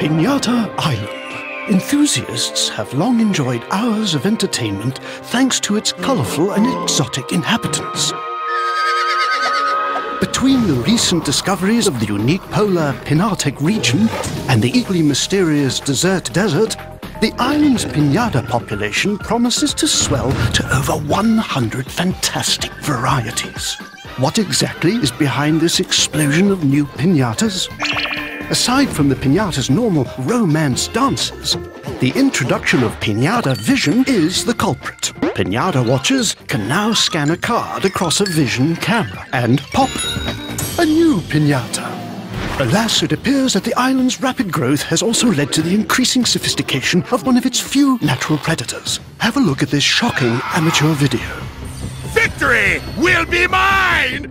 Pinata Island. Enthusiasts have long enjoyed hours of entertainment thanks to its colorful and exotic inhabitants. Between the recent discoveries of the unique polar Pinarctic region and the equally mysterious Dessert Desert, the island's pinata population promises to swell to over 100 fantastic varieties. What exactly is behind this explosion of new pinatas? Aside from the pinata's normal romance dances, the introduction of Pinata Vision is the culprit. Pinata watchers can now scan a card across a vision camera and pop a new pinata. Alas, it appears that the island's rapid growth has also led to the increasing sophistication of one of its few natural predators. Have a look at this shocking amateur video. Victory will be mine!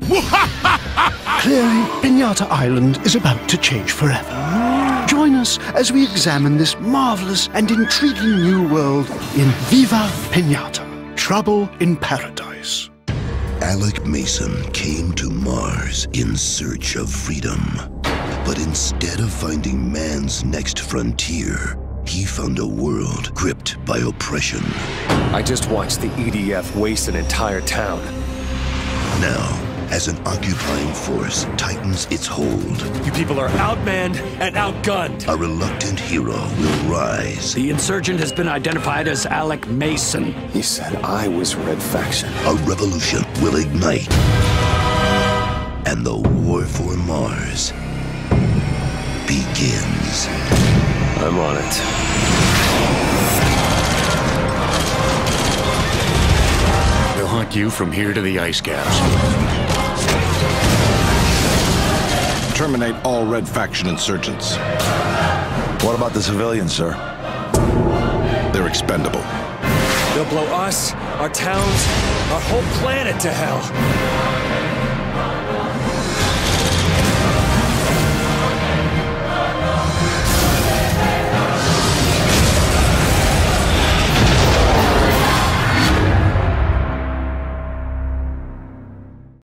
Clearly, Pinata Island is about to change forever. Join us as we examine this marvelous and intriguing new world in Viva Pinata Trouble in Paradise. Alec Mason came to Mars in search of freedom. But instead of finding man's next frontier, he found a world gripped by oppression. I just watched the EDF waste an entire town. Now, as an occupying force tightens its hold, You people are outmanned and outgunned. a reluctant hero will rise. The insurgent has been identified as Alec Mason. He said I was Red Faction. A revolution will ignite. And the war for Mars begins. I'm on it. They'll hunt you from here to the ice caps. Terminate all Red Faction insurgents. What about the civilians, sir? They're expendable. They'll blow us, our towns, our whole planet to hell.